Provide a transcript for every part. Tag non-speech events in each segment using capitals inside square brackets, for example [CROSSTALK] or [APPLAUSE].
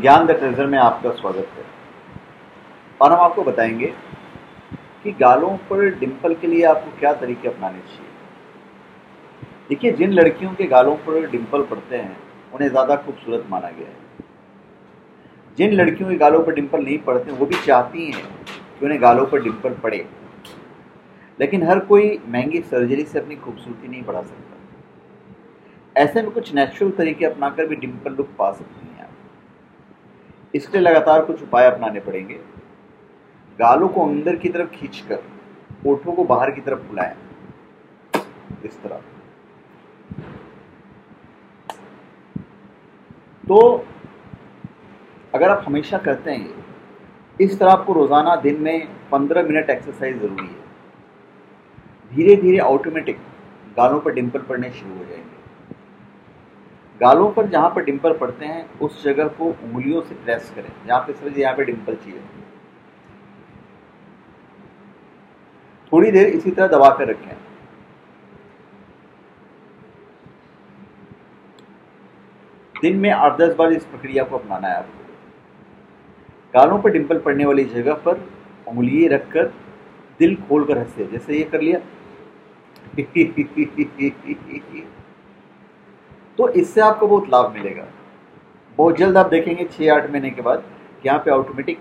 ज्ञान the treasure में आपका स्वागत है। और हम आपको बताएँगे कि गालों पर डिंपल के लिए आपको क्या तरीके अपनाने चाहिए। देखिए, जिन लड़कियों के गालों पर डिंपल पड़ते हैं, उन्हें ज़्यादा खूबसूरत माना गया है। जिन लड़कियों के गालों पर डिंपल नहीं पड़ते, वो भी चाहती हैं कि उन्हें गालों पर डिंपल पड़े। लेकिन हर कोई महँगी सर्जरी से अपनी खूबसूरती नहीं बढ़ा सकता। ऐसे में कुछ नेचुरल तरीके अपनाकर भी डिम्पल लुक पा सकती हैं। इसलिए लगातार कुछ उपाय अपनाने पड़ेंगे। गालों को अंदर की तरफ़ खींचकर, ओठों को बाहर की तरफ़ बुलाएँ इस तरह। तो अगर आप हमेशा करते हैं, इस तरह आपको रोज़ाना दिन में 15 मिनट एक्सरसाइज ज़रूरी है। धीरे धीरे ऑटोमेटिक गालों पर डिंपल पड़ने शुरू हो जाएँगे। गालों पर जहाँ पर डिंपल पड़ते हैं, उस जगह को उंगलियों से प्रेस करें। जहाँ पे समझिए, यहाँ पे डिंपल चाहिए। थोड़ी देर इसी तरह दबा कर रखें। दिन में आठ दस बार इस प्रक्रिया को अपनाना है आपको गालों पर डिंपल पड़ने वाली जगह पर उंगली रखकर दिल खोलकर हंसे जैसे ये कर लिया। [LAUGHS] तो इससे आपको बहुत लाभ मिलेगा। बहुत जल्द आप देखेंगे छः आठ महीने के बाद यहाँ पे ऑटोमेटिक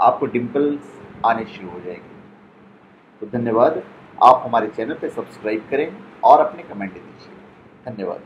आपको डिम्पल्स आने शुरू हो जाएँगे। तो धन्यवाद। आप हमारे चैनल पे सब्सक्राइब करें और अपने कमेंट दीजिए। धन्यवाद।